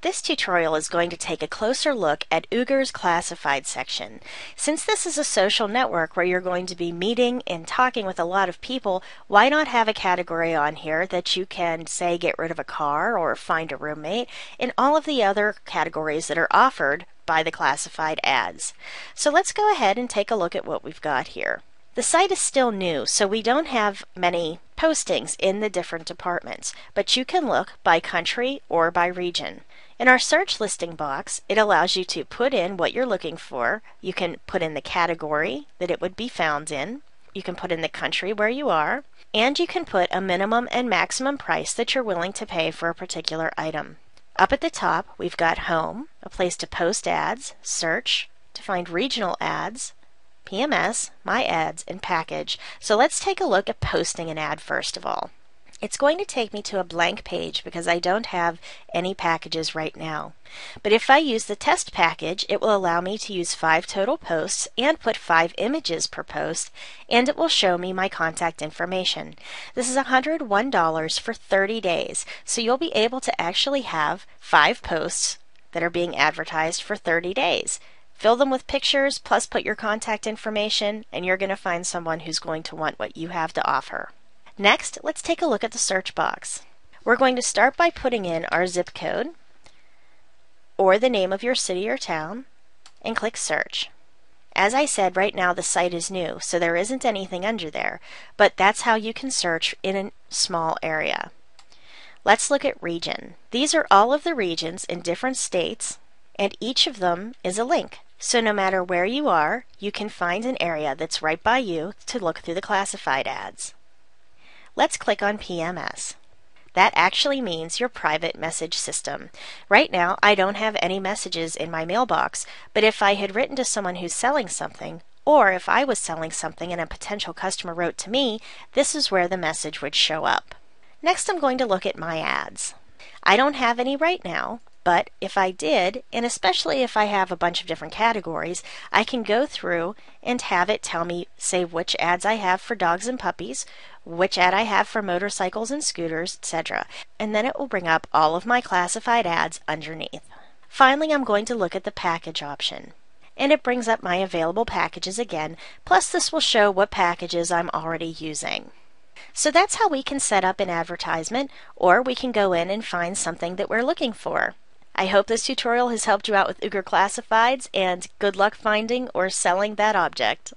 This tutorial is going to take a closer look at Oogger's classified section. Since this is a social network where you're going to be meeting and talking with a lot of people, why not have a category on here that you can say get rid of a car or find a roommate and all of the other categories that are offered by the classified ads. So let's go ahead and take a look at what we've got here. The site is still new, so we don't have many postings in the different departments, but you can look by country or by region. In our search listing box, it allows you to put in what you're looking for. You can put in the category that it would be found in. You can put in the country where you are. And you can put a minimum and maximum price that you're willing to pay for a particular item. Up at the top, we've got Home, a place to post ads, search, to find regional ads, PMS, My Ads, and Package. So let's take a look at posting an ad first of all. It's going to take me to a blank page because I don't have any packages right now. But if I use the test package, it will allow me to use five total posts and put five images per post, and it will show me my contact information. This is $101 for 30 days, so you'll be able to actually have five posts that are being advertised for 30 days. Fill them with pictures, plus put your contact information, and you're going to find someone who's going to want what you have to offer. Next, let's take a look at the search box. We're going to start by putting in our zip code or the name of your city or town and click search. As I said, right now the site is new, so there isn't anything under there, but that's how you can search in a small area. Let's look at region. These are all of the regions in different states, and each of them is a link. So no matter where you are, you can find an area that's right by you to look through the classified ads. Let's click on PMS. That actually means your private message system. Right now, I don't have any messages in my mailbox, but if I had written to someone who's selling something, or if I was selling something and a potential customer wrote to me, this is where the message would show up. Next, I'm going to look at my ads. I don't have any right now, but if I did, and especially if I have a bunch of different categories, I can go through and have it tell me, say, which ads I have for dogs and puppies, which ad I have for motorcycles and scooters, etc. And then it will bring up all of my classified ads underneath. Finally, I'm going to look at the package option. And it brings up my available packages again, plus this will show what packages I'm already using. So that's how we can set up an advertisement, or we can go in and find something that we're looking for. I hope this tutorial has helped you out with Oogger Classifieds and good luck finding or selling that object.